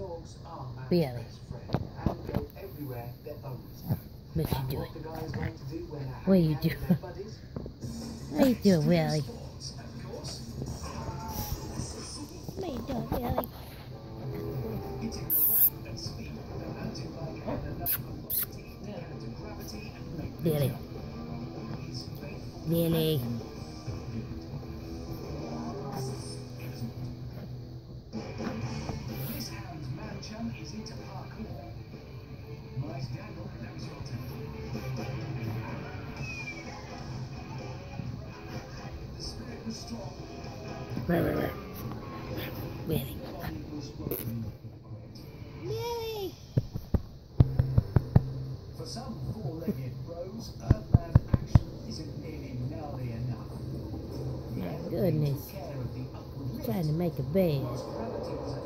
Dogs are man's Really? best friend and go everywhere their owners go. What you doing? what the guys like to do when they're What are you hanging out their buddies? What are you doing, Lily? Sports, of course. What are you doing, Lily? Hitting the the body was woven. Lily. For some four-legged bros, Earthman action isn't nearly gnarly enough. My goodness. took care of the upward lift, Trying to make a bed. whilst gravity was